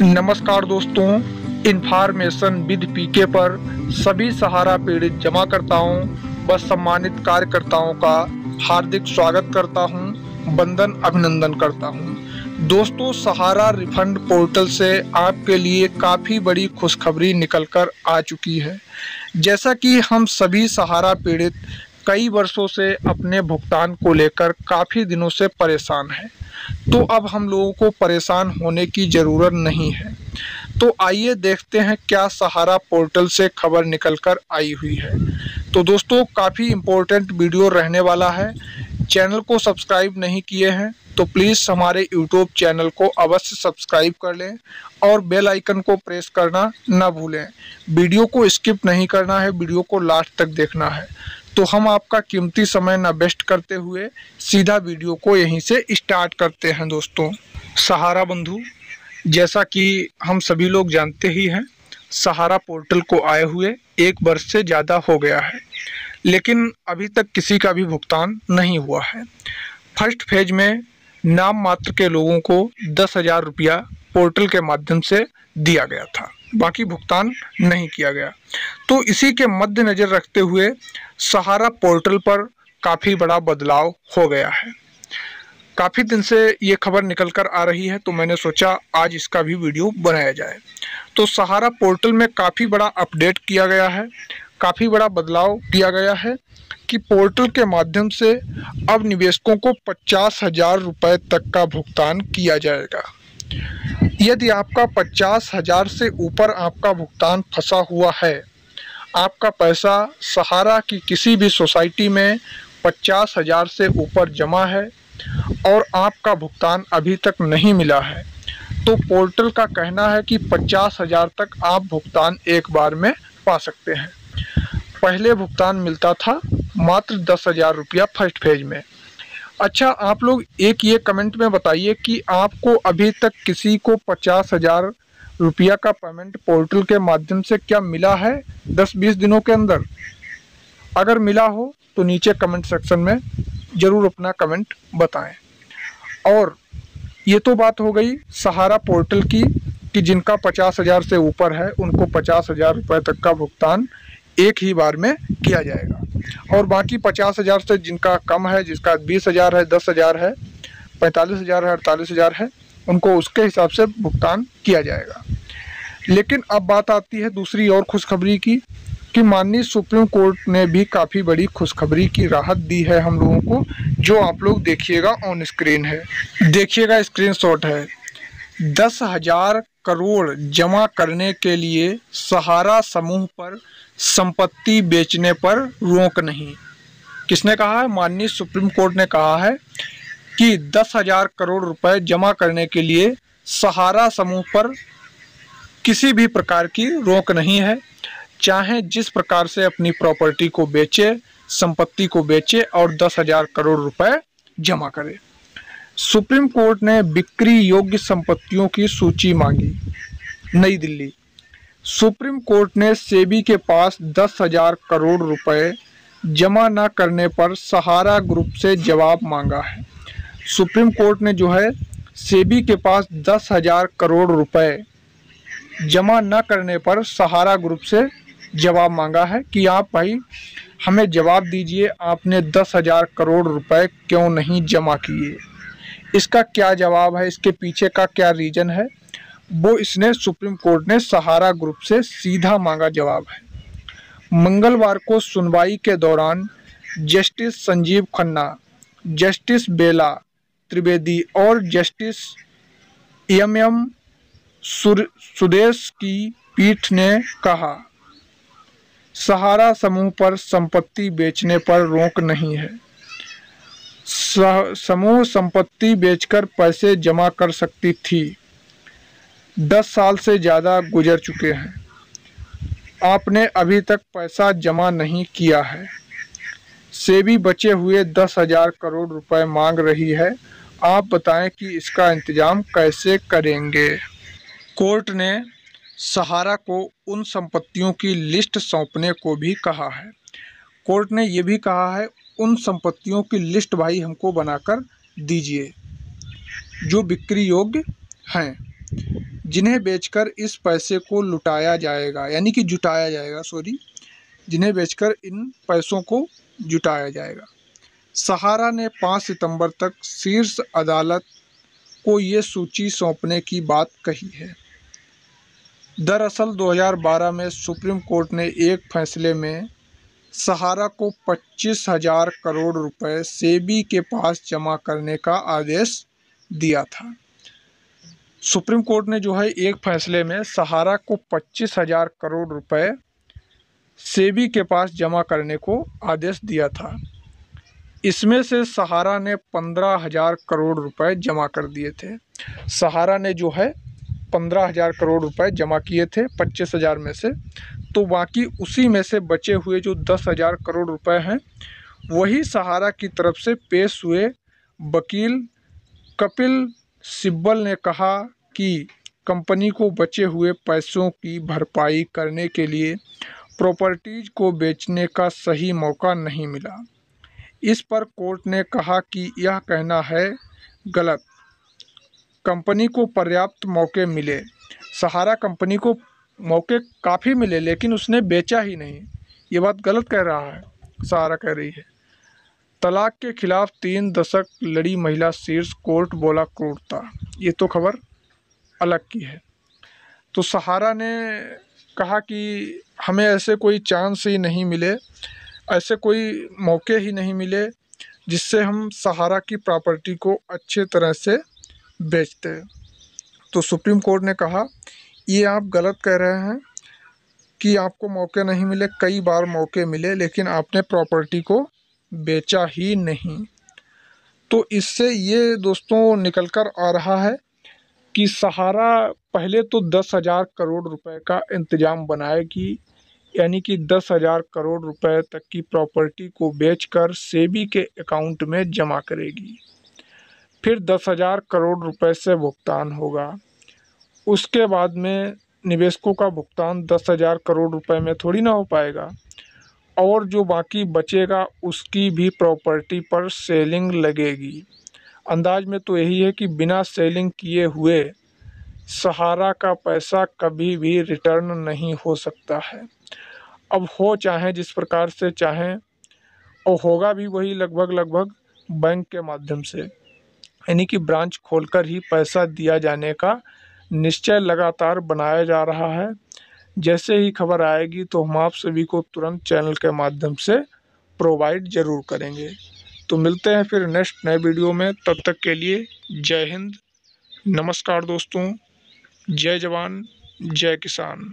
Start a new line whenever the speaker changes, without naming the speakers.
नमस्कार दोस्तों information with पीके पर सभी सहारा पीड़ित जमाकर्ताओं व सम्मानित कार्यकर्ताओं का हार्दिक स्वागत करता हूँ, वंदन अभिनंदन करता हूँ। दोस्तों सहारा रिफंड पोर्टल से आपके लिए काफ़ी बड़ी खुशखबरी निकलकर आ चुकी है जैसा कि हम सभी सहारा पीड़ित कई वर्षों से अपने भुगतान को लेकर काफ़ी दिनों से परेशान हैं तो अब हम लोगों को परेशान होने की ज़रूरत नहीं है। तो आइए देखते हैं क्या सहारा पोर्टल से खबर निकल कर आई हुई है। तो दोस्तों, काफ़ी इम्पोर्टेंट वीडियो रहने वाला है। चैनल को सब्सक्राइब नहीं किए हैं तो प्लीज़ हमारे यूट्यूब चैनल को अवश्य सब्सक्राइब कर लें और बेल आइकन को प्रेस करना ना भूलें। वीडियो को स्किप नहीं करना है, वीडियो को लास्ट तक देखना है। तो हम आपका कीमती समय न वेस्ट करते हुए सीधा वीडियो को यहीं से स्टार्ट करते हैं दोस्तों। सहारा बंधु, जैसा कि हम सभी लोग जानते ही हैं, सहारा पोर्टल को आए हुए एक वर्ष से ज़्यादा हो गया है, लेकिन अभी तक किसी का भी भुगतान नहीं हुआ है। फ़र्स्ट फ़ेज़ में नाम मात्र के लोगों को दस हज़ार रुपया पोर्टल के माध्यम से दिया गया था। बाकी भुगतान नहीं किया गया। तो इसी के मद्देनज़र रखते हुए सहारा पोर्टल पर काफ़ी बड़ा बदलाव हो गया है। काफ़ी दिन से ये खबर निकल कर आ रही है तो मैंने सोचा आज इसका भी वीडियो बनाया जाए। तो सहारा पोर्टल में काफ़ी बड़ा अपडेट किया गया है, काफ़ी बड़ा बदलाव किया गया है कि पोर्टल के माध्यम से अब निवेशकों को पचास हज़ार रुपये तक का भुगतान किया जाएगा। यदि आपका पचास हज़ार से ऊपर आपका भुगतान फंसा हुआ है, आपका पैसा सहारा की किसी भी सोसाइटी में पचास हज़ार से ऊपर जमा है और आपका भुगतान अभी तक नहीं मिला है तो पोर्टल का कहना है कि पचास हज़ार तक आप भुगतान एक बार में पा सकते हैं। पहले भुगतान मिलता था मात्र दस हज़ार रुपया फ़र्स्ट फ़ेज़ में। अच्छा आप लोग एक ये कमेंट में बताइए कि आपको अभी तक किसी को पचास हज़ार रुपया का पेमेंट पोर्टल के माध्यम से क्या मिला है दस बीस दिनों के अंदर? अगर मिला हो तो नीचे कमेंट सेक्शन में ज़रूर अपना कमेंट बताएँ। और ये तो बात हो गई सहारा पोर्टल की, कि जिनका पचास हज़ार से ऊपर है, उनको पचास हज़ार रुपये तक का भुगतान एक ही बार में किया जाएगा। और बाकी पचास हज़ार से जिनका कम है, जिसका बीस हज़ार है, दस हज़ार है, पैंतालीस हज़ार है, अड़तालीस हज़ार है, उनको उसके हिसाब से भुगतान किया जाएगा। लेकिन अब बात आती है दूसरी और खुशखबरी की, कि माननीय सुप्रीम कोर्ट ने भी काफ़ी बड़ी खुशखबरी की राहत दी है हम लोगों को, जो आप लोग देखिएगा ऑन स्क्रीन है। देखिएगा स्क्रीनशॉट है। दस हज़ार करोड़ जमा करने के लिए सहारा समूह पर संपत्ति बेचने पर रोक नहीं। किसने कहा है? माननीय सुप्रीम कोर्ट ने कहा है कि दस हज़ार करोड़ रुपए जमा करने के लिए सहारा समूह पर किसी भी प्रकार की रोक नहीं है। चाहे जिस प्रकार से अपनी प्रॉपर्टी को बेचे, संपत्ति को बेचे और दस हज़ार करोड़ रुपए जमा करे। सुप्रीम कोर्ट ने बिक्री योग्य संपत्तियों की सूची मांगी। नई दिल्ली। सुप्रीम कोर्ट ने सेबी के पास दस हज़ार करोड़ रुपए जमा न करने पर सहारा ग्रुप से जवाब मांगा है। सुप्रीम कोर्ट ने जो है, सेबी के पास दस हज़ार करोड़ रुपए जमा न करने पर सहारा ग्रुप से जवाब मांगा है कि आप भाई, हमें जवाब दीजिए, आपने दस हज़ार करोड़ रुपए क्यों नहीं जमा किए? इसका क्या जवाब है? इसके पीछे का क्या रीज़न है? वो इसने सुप्रीम कोर्ट ने सहारा ग्रुप से सीधा मांगा जवाब है। मंगलवार को सुनवाई के दौरान जस्टिस संजीव खन्ना, जस्टिस बेला त्रिवेदी और जस्टिस एम एम सुदेश की पीठ ने कहा, सहारा समूह पर संपत्ति बेचने पर रोक नहीं है। समूह संपत्ति बेचकर पैसे जमा कर सकती थी। दस साल से ज़्यादा गुजर चुके हैं। आपने अभी तक पैसा जमा नहीं किया है। सेबी बचे हुए दस हज़ार करोड़ रुपए मांग रही है। आप बताएँ कि इसका इंतज़ाम कैसे करेंगे? कोर्ट ने सहारा को उन संपत्तियों की लिस्ट सौंपने को भी कहा है। कोर्ट ने यह भी कहा है उन संपत्तियों की लिस्ट भाई हमको बनाकर दीजिए, जो बिक्री योग्य हैं, जिन्हें बेचकर इस पैसे को लुटाया जाएगा, यानी कि जुटाया जाएगा सॉरी जिन्हें बेचकर इन पैसों को जुटाया जाएगा। सहारा ने 5 सितंबर तक शीर्ष अदालत को ये सूची सौंपने की बात कही है। दरअसल 2012 में सुप्रीम कोर्ट ने एक फैसले में सहारा को पच्चीस हज़ार करोड़ रुपए सेबी के पास जमा करने का आदेश दिया था। सुप्रीम कोर्ट ने जो है एक फैसले में सहारा को पच्चीस हज़ार करोड़ रुपए सेबी के पास जमा करने को आदेश दिया था। इसमें से सहारा ने पंद्रह हज़ार करोड़ रुपए जमा कर दिए थे। सहारा ने जो है पंद्रह हज़ार करोड़ रुपए जमा किए थे, पच्चीस हज़ार में से। तो बाकी उसी में से बचे हुए जो दस हज़ार करोड़ रुपए हैं, वही सहारा की तरफ़ से पेश हुए वकील कपिल सिब्बल ने कहा कि कंपनी को बचे हुए पैसों की भरपाई करने के लिए प्रॉपर्टीज़ को बेचने का सही मौका नहीं मिला। इस पर कोर्ट ने कहा कि यह कहना है गलत। कंपनी को पर्याप्त मौके मिले। सहारा कंपनी को मौके काफ़ी मिले, लेकिन उसने बेचा ही नहीं। ये बात गलत कह रहा है, सहारा कह रही है। तलाक के खिलाफ तीन दशक लड़ी महिला शीर्ष कोर्ट बोला क्रूरता। ये तो खबर अलग की है। तो सहारा ने कहा कि हमें ऐसे कोई चांस ही नहीं मिले, ऐसे कोई मौके ही नहीं मिले जिससे हम सहारा की प्रॉपर्टी को अच्छे तरह से बेचते। तो सुप्रीम कोर्ट ने कहा ये आप गलत कह रहे हैं कि आपको मौके नहीं मिले, कई बार मौके मिले, लेकिन आपने प्रॉपर्टी को बेचा ही नहीं। तो इससे ये दोस्तों निकल कर आ रहा है कि सहारा पहले तो दस हज़ार करोड़ रुपए का इंतज़ाम बनाएगी, यानी कि दस हज़ार करोड़ रुपए तक की प्रॉपर्टी को बेचकर सेबी के अकाउंट में जमा करेगी। फिर दस हज़ार करोड़ रुपए से भुगतान होगा। उसके बाद में निवेशकों का भुगतान दस हज़ार करोड़ रुपए में थोड़ी ना हो पाएगा। और जो बाकी बचेगा, उसकी भी प्रॉपर्टी पर सेलिंग लगेगी। अंदाज में तो यही है कि बिना सेलिंग किए हुए सहारा का पैसा कभी भी रिटर्न नहीं हो सकता है। अब हो चाहे जिस प्रकार से चाहें, और होगा भी वही लगभग लगभग बैंक के माध्यम से। यानी कि ब्रांच खोलकर ही पैसा दिया जाने का निश्चय लगातार बनाया जा रहा है। जैसे ही खबर आएगी तो हम आप सभी को तुरंत चैनल के माध्यम से प्रोवाइड ज़रूर करेंगे। तो मिलते हैं फिर नेक्स्ट नए वीडियो में। तब तक के लिए जय हिंद। नमस्कार दोस्तों। जय जवान। जय किसान।